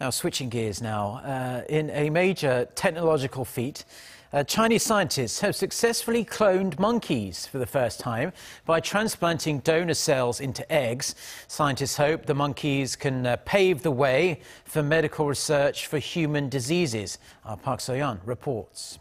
Now, switching gears now, uh, in a major technological feat, uh, Chinese scientists have successfully cloned monkeys for the first time by transplanting donor cells into eggs. Scientists hope the monkeys can uh, pave the way for medical research for human diseases. Our Park Soyun reports.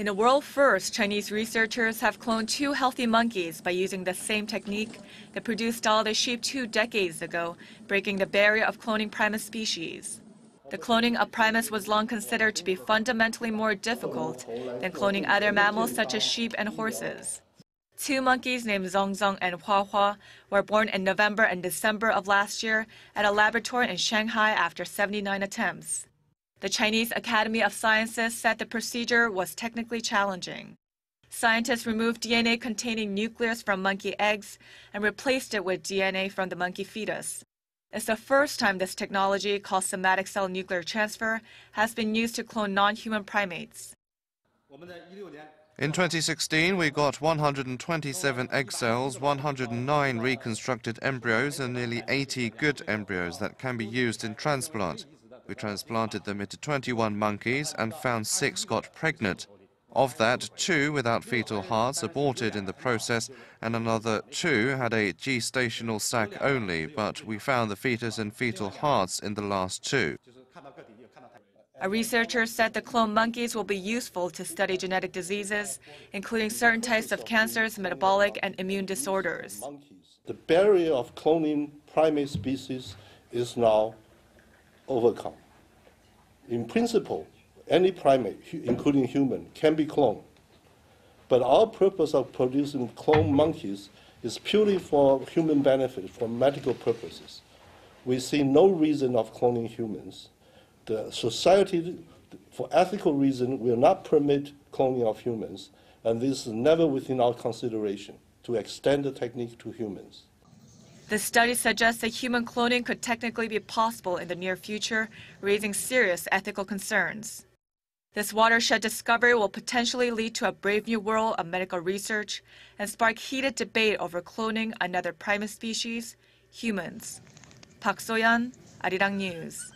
In a world first, Chinese researchers have cloned two healthy monkeys by using the same technique that produced Dolly the sheep two decades ago, breaking the barrier of cloning primate species. The cloning of primates was long considered to be fundamentally more difficult than cloning other mammals such as sheep and horses. Two monkeys named Zhong Zhong and Huahua were born in November and December of last year at a laboratory in Shanghai after 79 attempts. The Chinese Academy of Sciences said the procedure was technically challenging. Scientists removed DNA containing nucleus from monkey eggs and replaced it with DNA from the monkey fetus. It's the first time this technology, called somatic cell nuclear transfer, has been used to clone non-human primates. In 2016, we got 127 egg cells, 109 reconstructed embryos, and nearly 80 good embryos that can be used in transplant. We transplanted them into 21 monkeys and found six got pregnant. Of that, two without fetal hearts aborted in the process, and another two had a gestational sac only, but we found the fetus and fetal hearts in the last two. A researcher said the cloned monkeys will be useful to study genetic diseases, including certain types of cancers, metabolic, and immune disorders. The barrier of cloning primate species is now overcome. In principle, any primate, including human, can be cloned. But our purpose of producing cloned monkeys is purely for human benefit, for medical purposes. We see no reason of cloning humans. The society, for ethical reasons, will not permit cloning of humans, and this is never within our consideration to extend the technique to humans. The study suggests that human cloning could technically be possible in the near future, raising serious ethical concerns. This watershed discovery will potentially lead to a brave new world of medical research and spark heated debate over cloning another primate species, humans. Park Soyun, Arirang News.